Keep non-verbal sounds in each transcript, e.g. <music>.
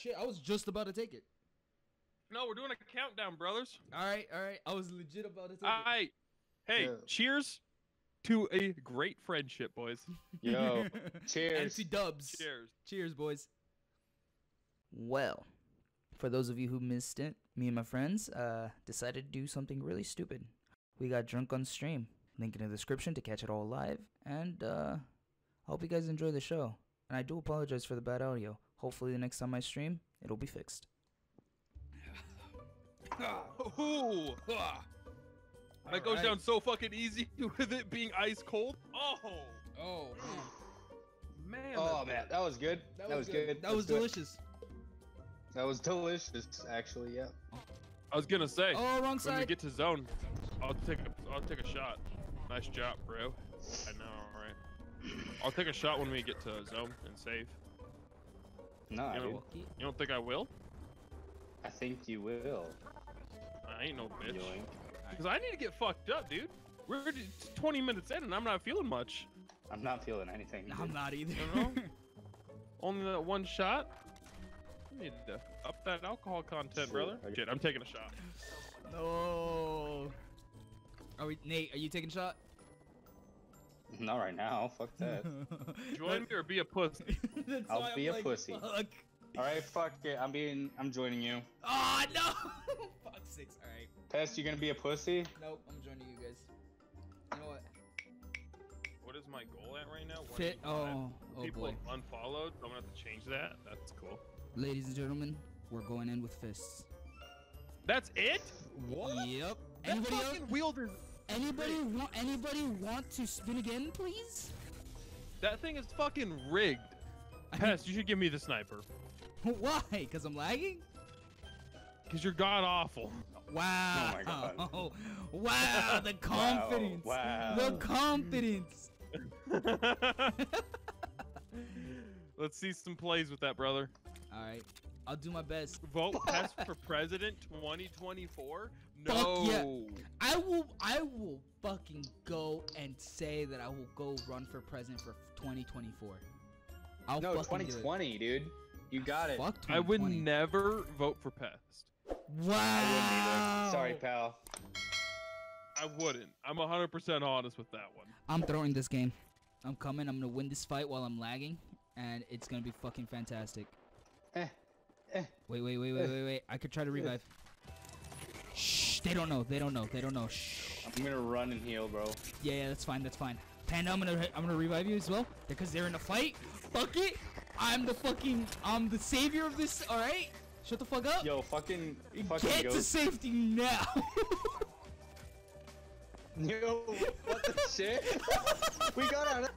shit, I was just about to take it. No, we're doing a countdown, brothers. All right, all right. I was legit about to take All it. All right. Hey, Yeah. cheers to a great friendship, boys. <laughs> Yo, <laughs> cheers. MC Dubs. Cheers. Cheers, boys. Well, for those of you who missed it, me and my friends uh, decided to do something really stupid. We got drunk on stream. Link in the description to catch it all live. And uh, I hope you guys enjoy the show. And I do apologize for the bad audio. Hopefully, the next time I stream, it'll be fixed. Ooh. ah. That goes Alright. down so fucking easy <laughs> with it being ice cold. Oh Oh, man. Oh that's man, that was good. That, was good. That was good. delicious. That was delicious, actually. Yeah. I was gonna say. Oh, wrong side. when we get to zone, I'll take a I'll take a shot. Nice job, bro. I know, right? I'll take a shot when we get to zone and save. Nah, You know- dude. Walkie. You don't think I will? I think you will. I ain't no bitch. Cause I need to get fucked up, dude. We're 20 minutes in and I'm not feeling much. I'm not feeling anything. I'm not either. <laughs> Only that one shot. You need to up that alcohol content, Sure. brother. Shit, I'm taking a shot. no. Are we, Nate? Are you taking a shot? <laughs> Not right now. Fuck that. <laughs> Join me or be a pussy. <laughs> I'll be I'm a like, pussy. Fuck. All right, fuck it. I'm being. I'm joining you. Oh no! fuck six. All right. Pest, you gonna be a pussy? Nope. I'm joining you guys. You know what? What is my goal at right now? Fit. 185. Oh. Oh People boy. have unfollowed. so I'm gonna have to change that. That's cool. Ladies and gentlemen, we're going in with fists. That's it? What? Yep. That Anybody fucking else? wield is. Anybody want? Anybody want to spin again, please? That thing is fucking rigged. Pest, you should give me the sniper. <laughs> Why? Cause I'm lagging? Cause you're god awful. Wow. Oh my God. <laughs> Oh. Wow, the <laughs> confidence. wow. The confidence. Let's see some plays with that, brother. All right. I'll do my best. Vote Pest for president 2024? No. Fuck yeah. I will I will fucking go and say that I will go run for president for 2024. I'll No, fucking do it. 2020, dude. You got it. Fuck I would never vote for Pest. Wow. Sorry, pal. I wouldn't. I'm 100% honest with that one. I'm throwing this game. I'm coming. I'm gonna win this fight while I'm lagging, and it's gonna be fucking fantastic. Eh. Eh. Wait, wait, wait, wait, wait, wait. I could try to revive. Shh. They don't know. They don't know. They don't know. Shh. I'm gonna run and heal, bro. Yeah, yeah, that's fine. That's fine. Panda, I'm gonna I'm gonna revive you as well because they're in a fight. Fuck it. I'm the fucking I'm the savior of this. All right. Shut the fuck up. Yo, fucking, fucking Get to safety now. <laughs> Yo, what the shit? <laughs> we got out of.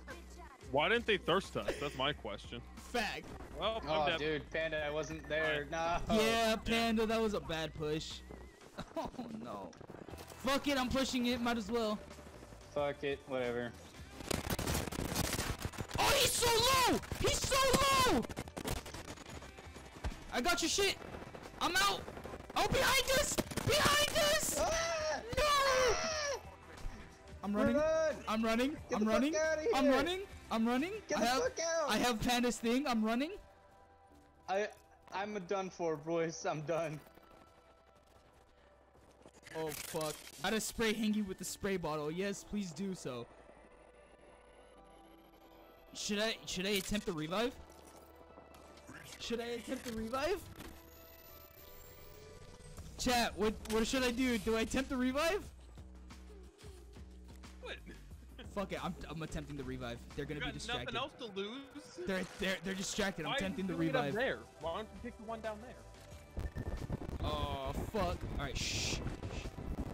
Why didn't they thirst us? That's my question. Fact. Well, I'm Oh, dead. dude, Panda, I wasn't there. No. Yeah, Panda, that was a bad push. <laughs> Oh no. Fuck it, I'm pushing it. Might as well. Fuck it, whatever. Oh, he's so low! He's so low! I got your shit. I'm out. Oh, behind us! Behind us! Ah! No! I'm running. Run! I'm running. the I'm running. I'm running. I'm running. Get I the have, fuck out! I have Panda's thing. I'm running. I, I'm a done for, boys. I'm done. Oh fuck. I to spray Hingy with the spray bottle. Yes, please do so. Should I should I attempt the revive? Should I attempt the revive? Chat, what what should I do? Do I attempt the revive? Fuck it, I'm, I'm attempting the revive. They're gonna You be distracted. nothing else to lose? They're they're they're distracted. I'm Why are you attempting the doing it up revive. there? Why don't you pick the one down there? Oh fuck. Alright, shh.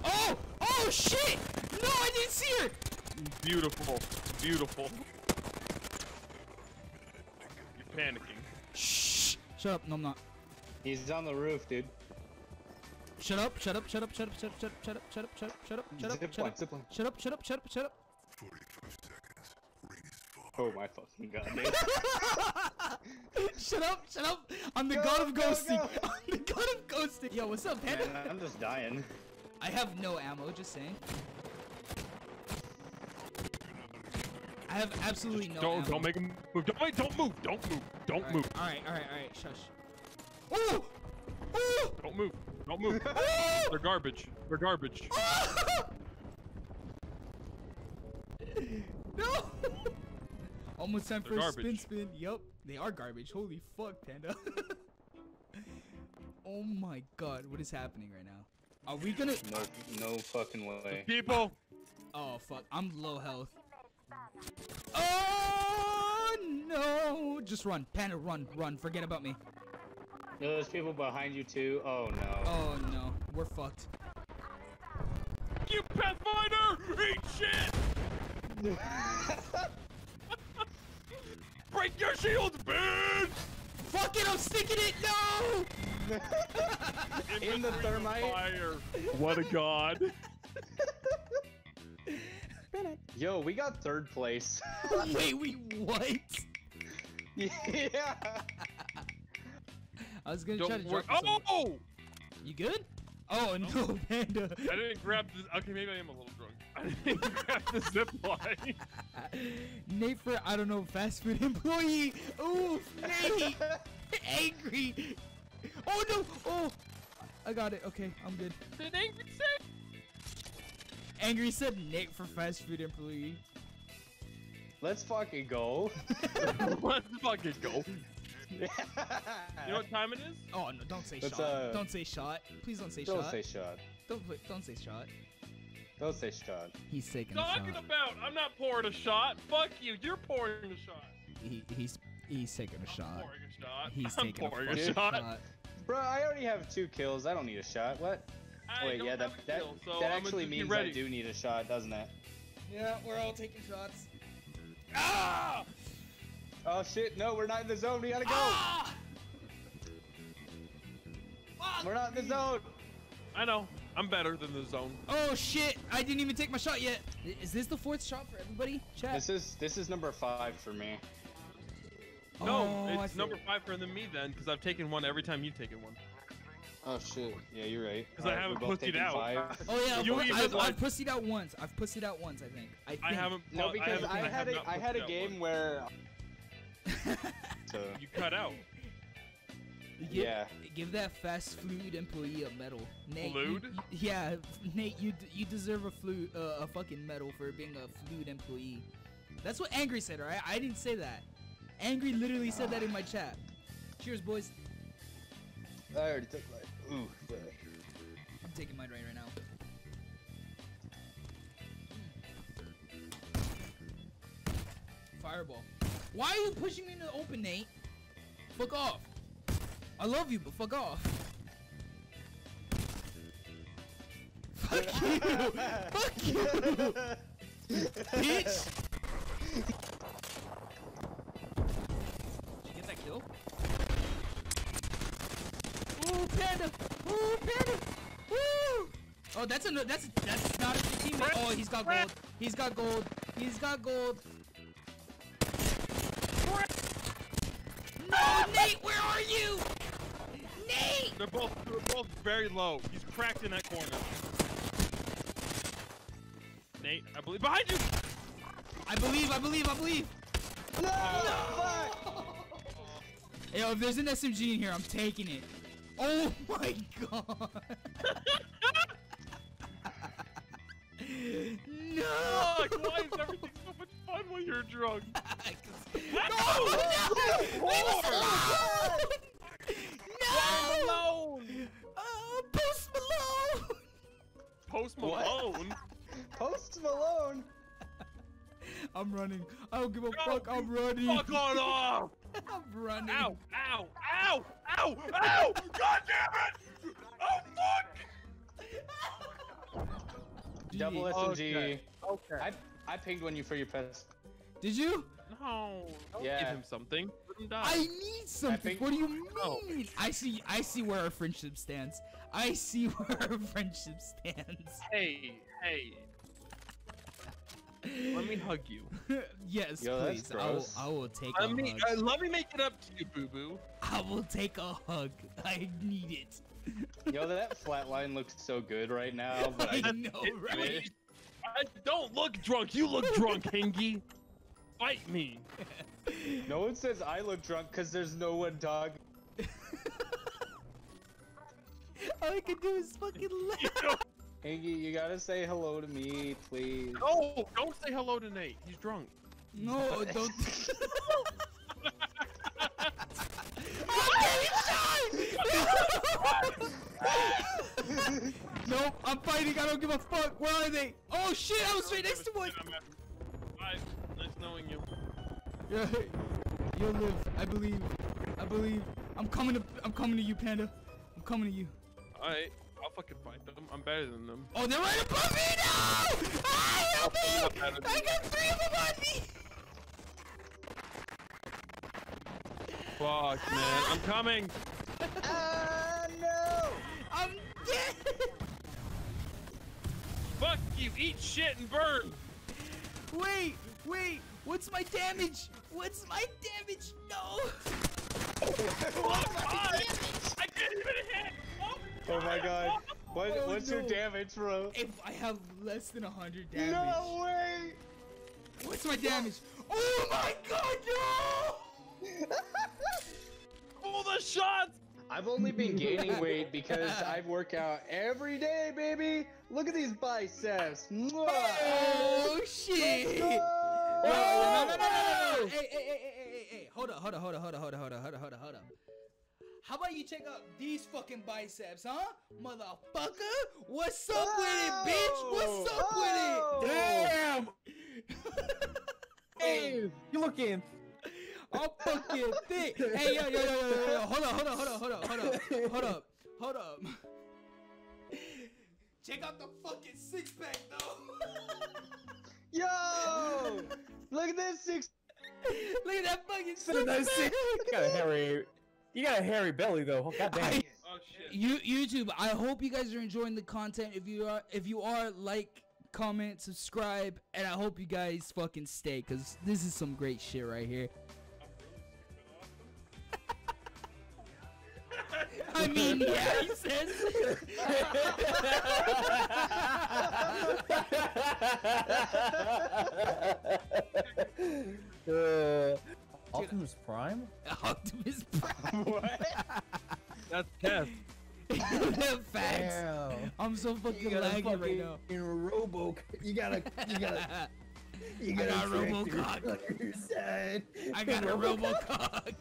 Oh! Oh shit! No, I didn't see her! Beautiful. Beautiful. You're panicking. Shh! Shut up. No, I'm not. He's on the roof, dude. Shut up, shut up, shut up, shut up, shut up, shut up, shut up, shut up, shut up, shut up, Zip shut line, up, zip line. shut up, shut up, shut up, shut up. Oh my fucking god. <laughs> Shut up, shut up. I'm the Go, god of go, ghosting. go. I'm the god of ghosting. Yo, what's up, Man, I'm just dying. I have no ammo, just saying. I have absolutely no don't ammo. don't make him move. Don't wait. Don't move. Don't move. Don't Alright, move. Alright, alright, alright, shush. Oh! Oh! Don't move. Don't move. <laughs> Oh! They're garbage. They're garbage. <laughs> no! Almost time They're for a spin spin. Yup, they are garbage. Holy fuck, Panda. <laughs> oh my god, what is happening right now? Are we gonna? No, no fucking way. People. Oh fuck, I'm low health. Oh no! Just run, Panda, run, run. Forget about me. No, there's people behind you too. Oh no. Oh no, we're fucked. You Pathfinder! Eat shit! <laughs> Break your shields, bitch! Fuck it, I'm sticking it. No! <laughs> In the Infantry thermite. Fire. What a god. <laughs> Yo, we got third place. <laughs> Wait, we what? yeah. I was gonna try to Don't worry. drop. you some- Oh! You good? Oh no, Panda. I didn't grab the. Okay, maybe I am a little drunk. I <laughs> didn't grab the zip line. Nate for I don't know fast food <laughs> employee. Ooh, Nate, <laughs> angry. Oh no! Oh, I got it. Okay, I'm good. Did angry say? Angry said Nate for fast food employee. Let's fucking go. Let's fucking go. You know what time it is? Oh no! Don't say Let's, shot. uh, don't say shot. Please don't say Don't shot. say shot. Don't don't say shot. Don't say shot. He's taking a shot. Talking shot. about, I'm not pouring a shot. Fuck you, you're pouring a shot. He, he's he's taking a I'm shot. pouring a shot. He's I'm taking a pouring fucking a shot. shot. Bro, I already have two kills. I don't need a shot. What? I Wait, yeah, that that, kill, so that actually means ready. I do need a shot, doesn't it? Yeah, we're all taking shots. Ah! Oh shit! No, we're not in the zone. We gotta go. Ah! We're not in the zone. I know. I'm better than the zone. Oh shit! I didn't even take my shot yet. Is this the fourth shot for everybody? Chat. This is this is number five for me. No, Oh, it's number five for than me then, because I've taken one every time you've taken one. Oh shit! Yeah, you're right. 'Cause I Alright, haven't we're pussied out. Five. Oh yeah, You I've, even I've, I've pussied out once. I've pussied out once. I think. I, think. I haven't. No, pu- because haven't- I, have had a had a game once. where. <laughs> So, You cut out. Give, yeah. Give that fast food employee a medal. Nate. you- Flued? you- yeah, Nate. You you deserve a flu uh, a fucking medal for being a fluid employee. That's what Angry said, alright? I didn't say that. Angry literally said that in my chat. Cheers, boys. I already took my. Ooh. fuck. I'm taking mine right right now. Fireball. Why are you pushing me in the open, Nate? Fuck off. I love you, but fuck off. Fuck you. <laughs> fuck you. Bitch. Did you get that kill? Ooh, panda! Ooh, panda! Woo! Oh, that's a no- that's that's not a teammate. Oh, he's got gold. He's got gold. He's got gold. No, Nate, where are you? Nate! They're both. They're both very low. He's cracked in that corner. Nate, I believe behind you. I believe, I believe, I believe. No! Fuck! <laughs> Yo, if there's an SMG in here, I'm taking it. Oh my god. <laughs> no! Fuck, why is everything so much fun when you're drunk? <laughs> give a No, fuck. I'm running. Fuck on <laughs> off. I'm running. Ow! Ow! Ow! Ow! Ow! God damn it! Oh fuck! <laughs> Double Did- SMG. Okay. Okay. I I pinged one you for your pest. Did you? No. Don't Yeah. give him something. Let him die. I need something. think- What do you mean? Oh. I see. I see where our friendship stands. I see <laughs> where our friendship stands. Hey, hey. Let me hug you. <laughs> yes, Yo, please. I will. I will take Let a me. hug. Uh, let me make it up to you, Boo Boo. I will take a hug. I need it. <laughs> Yo, that flat line looks so good right now, <laughs> but I I, know, It- right? it- I don't look drunk. You look drunk, Hingy. Fight me. no one says I look drunk because there's no one dog. all I can do is fucking laugh. Iggy, you gotta say hello to me, please. No, don't say hello to Nate. He's drunk. No, <laughs> don't. <laughs> <laughs> nope, I'm fighting. I don't give a fuck. Where are they? Oh shit! I was right next to one. Bye. Nice knowing you. Yeah, you'll live. I believe. I believe. I'm coming to. I'm coming to you, Panda. I'm coming to you. Alright, I'll fucking fight them. I'm better than them. Oh, they're right above me now! Ah, help I'm me! I got three of them on me! Fuck, man. I'm coming. Ah, no! I'm dead! Fuck you. Eat shit and burn. Wait, wait, what's my damage? What's my damage? No! Fuck, I can't even hit. Oh my god. What, Oh, what's your damage, bro? If I have less than 100 damage. No way! What's my damage? Oh my god, no! <laughs> Pull the shots. I've only been gaining <laughs> weight because I work out every day, baby. Look at these biceps. Oh shit! Let's go! No, no, no, no, no, no, no. Hey, hey, hey, hey, hey, hey, hey, hold up, hold up, hold up, hold up, hold up, hold up, hold up, hold up, hold up. How about you check out these fucking biceps, huh? Motherfucker! What's up with it, bitch? What's up Oh! with it? Damn! Hey, you looking? I'm fucking thick. Hey, yo, yo, yo, yo, yo, yo, hold up, hold up, hold up, hold up, hold up, hold up, hold up. Check out the fucking six pack, though. Yo! Look at this six. Look at that fucking six nice. pack. You got a hairy, you got a hairy belly though. <laughs> God damn. I- Oh shit. You YouTube, I hope you guys are enjoying the content. If you are, if you are, like, comment, subscribe, and I hope you guys fucking stay, cause this is some great shit right here. <laughs> I mean, yeah, he says. <laughs> uh, Optimus Prime? <laughs> Optimus Prime. <laughs> What? That's Tess. <laughs> Facts. I'm so fucking laggy right now. In Robo, you gotta, you gotta, you gotta got a track Robocock. your- on your side. I got a Robocock.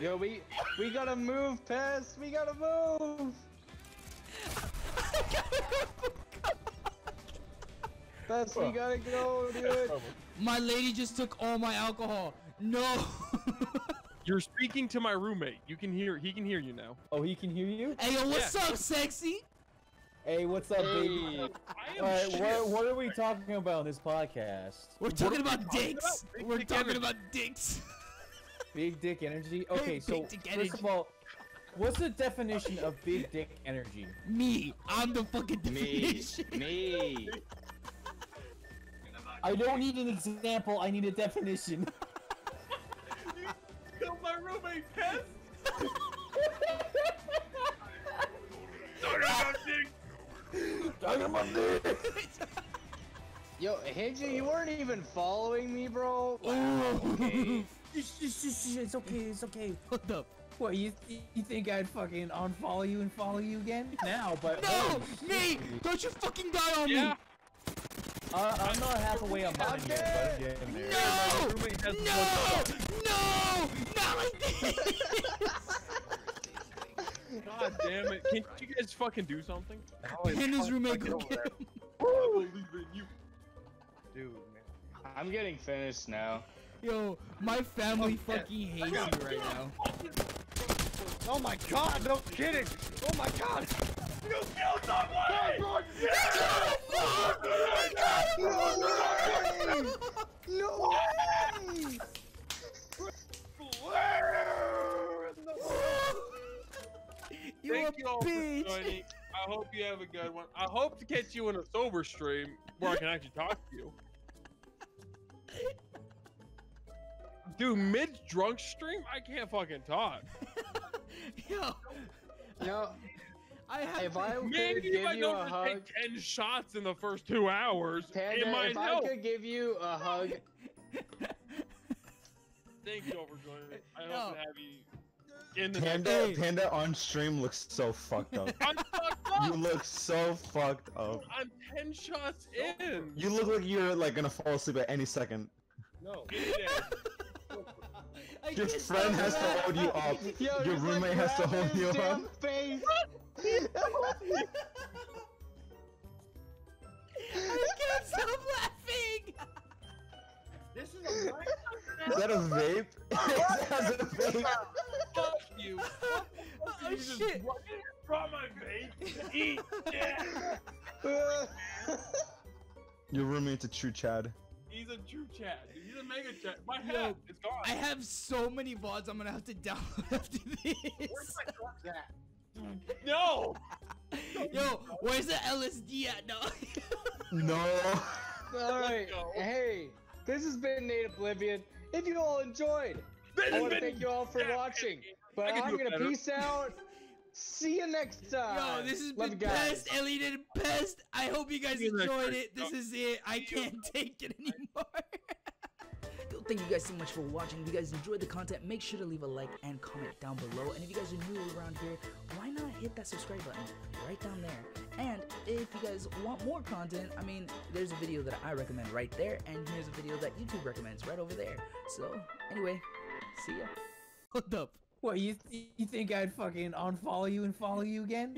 Yo, we we gotta move, Pest. We gotta move. Pest, we gotta go, dude. my lady just took all my alcohol. No. <laughs> You're speaking to my roommate. You can hear. He can hear you now. Oh, he can hear you. hey, yo, what's Yeah. up, sexy? Hey, what's up, baby? Hey. All right, what, what are we talking about in this podcast? We're What talking are we about talking dicks. about? We're talking energy. about dicks. <laughs> Big dick energy. Okay, Big so dick first energy. of all, what's the definition of big dick energy? Me, I'm the fucking Me, definition. me. I don't need an example. I need a definition. <laughs> you Killed my roommate, Tess. Talking about dick. Talking about dick. Yo, Hidji, you weren't even following me, bro. Ooh. <laughs> It's okay. It's okay. Hold up. What you you think I'd fucking unfollow you and follow you again? Now, but No, oh, me! Don't you fucking die on Yeah. me! uh, I'm not halfway on mine I'm yet, but I'm. No! No! No! Not like this! <laughs> God damn it! Can you guys fucking do something? and his roommate go get him. I believe in you. Dude, man. I'm getting finished now. Yo, my family oh, fucking hates you right now. Oh my god, no kidding! Oh my god! You killed someone! No <laughs> way! You Thank a you all for joining. I hope you have a good one. I hope to catch you in a sober stream where I can actually talk to you. Dude, mid drunk stream, I can't fucking talk. <laughs> Yo, No, I have. If I could Maybe give I you don't a just hug, take ten shots in the first two hours, it Panda, might if I could give you a hug, <laughs> Thank you, Overjoyed. I hope No. to have you in the Panda, Hey. Panda on stream looks so fucked up. I'm fucked you look so fucked up. I'm ten shots in. You look like you're like gonna fall asleep at any second. No. Get in. I Your friend stop has to hold you up. <laughs> Yo, Your just, like, roommate has to hold you up. Face. <laughs> I can't stop laughing. This is a Is that a vape? <laughs> That's a vape. fuck you. Oh You just shit! Brought my vape. Eat. Yeah. Your roommate's a true Chad. He's a true chat. dude. He's a mega chat. My Yo, hat is gone. I have so many VODs I'm gonna have to <laughs> download after this. Where's my drugs at? <laughs> No. Yo, where's the LSD at now? <laughs> No. all right. go. Hey, this has been Nate Oblivion. If you all enjoyed, I want to thank you all for watching. But I can I'm do it gonna better. peace out. See you next time. Yo, this has Love been you guys. Pest, alienated Pest. I hope you guys See you next enjoyed it. This is it. I can't take it anymore. <laughs> Yo, thank you guys so much for watching. If you guys enjoyed the content, make sure to leave a like and comment down below. And if you guys are new around here, why not hit that subscribe button right down there? And if you guys want more content, I mean, there's a video that I recommend right there, and here's a video that YouTube recommends right over there. So, anyway, see ya. Hold up. What you you think I'd fucking unfollow you and follow you again?